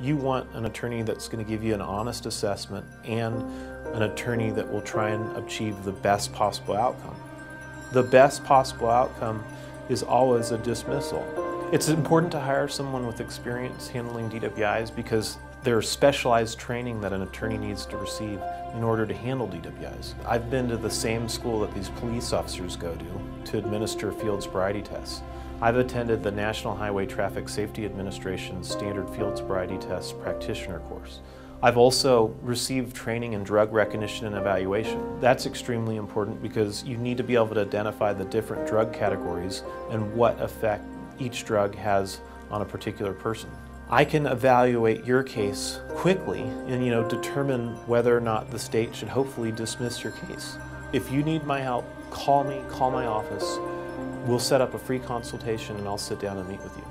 You want an attorney that's going to give you an honest assessment and an attorney that will try and achieve the best possible outcome. The best possible outcome is always a dismissal. It's important to hire someone with experience handling DWIs because there's specialized training that an attorney needs to receive in order to handle DWIs. I've been to the same school that these police officers go to to administer field sobriety tests. I've attended the National Highway Traffic Safety Administration's Standard Field Sobriety Test Practitioner course. I've also received training in drug recognition and evaluation. That's extremely important because you need to be able to identify the different drug categories and what effect each drug has on a particular person. I can evaluate your case quickly and you know determine whether or not the state should hopefully dismiss your case. If you need my help, call me, call my office. We'll set up a free consultation and I'll sit down and meet with you.